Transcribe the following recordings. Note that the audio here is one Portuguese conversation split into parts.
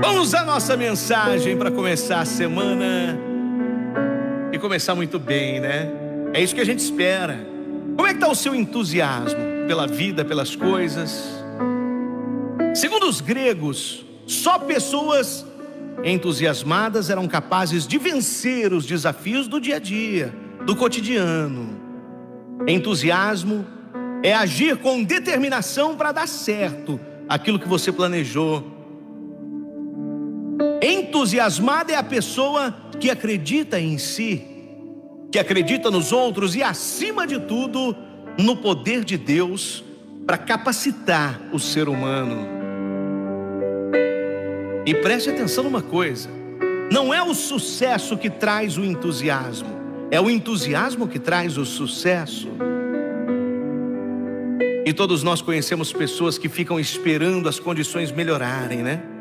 Vamos à nossa mensagem para começar a semana e começar muito bem, né? É isso que a gente espera. Como é que está o seu entusiasmo pela vida, pelas coisas? Segundo os gregos, só pessoas entusiasmadas eram capazes de vencer os desafios do dia a dia, do cotidiano. Entusiasmo é agir com determinação para dar certo aquilo que você planejou Entusiasmada é a pessoa que acredita em si, que acredita nos outros e, acima de tudo, no poder de Deus para capacitar o ser humano. E preste atenção numa coisa: não é o sucesso que traz o entusiasmo, é o entusiasmo que traz o sucesso. E todos nós conhecemos pessoas que ficam esperando as condições melhorarem, né?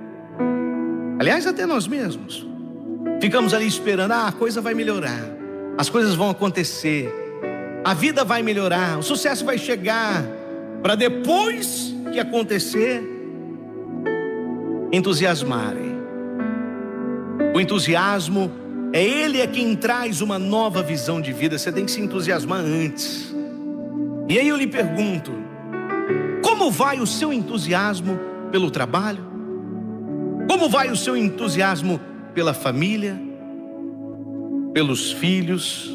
Aliás, até nós mesmos. Ficamos ali esperando, ah, a coisa vai melhorar, as coisas vão acontecer, a vida vai melhorar, o sucesso vai chegar, para depois que acontecer, entusiasmarem. O entusiasmo é ele é quem traz uma nova visão de vida, você tem que se entusiasmar antes. E aí eu lhe pergunto: como vai o seu entusiasmo pelo trabalho? Como vai o seu entusiasmo pela família, pelos filhos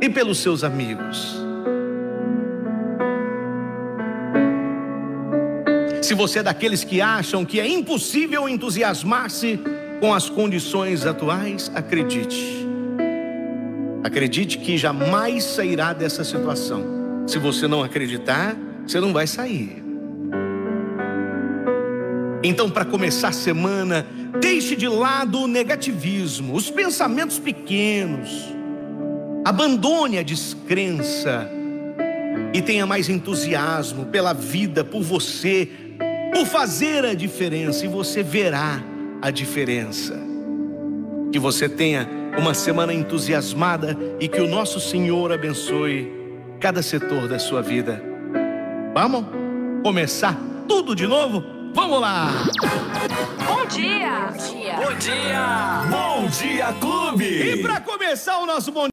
e pelos seus amigos? Se você é daqueles que acham que é impossível entusiasmar-se com as condições atuais, acredite. Acredite que jamais sairá dessa situação. Se você não acreditar, você não vai sair. Então, para começar a semana, deixe de lado o negativismo, os pensamentos pequenos, abandone a descrença e tenha mais entusiasmo pela vida, por você, por fazer a diferença, e você verá a diferença. Que você tenha uma semana entusiasmada e que o nosso Senhor abençoe cada setor da sua vida. Vamos começar tudo de novo? Vamos lá! Bom dia! Bom dia! Bom dia, Clube! E para começar o nosso Bom